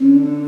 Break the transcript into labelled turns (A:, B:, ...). A: Mm.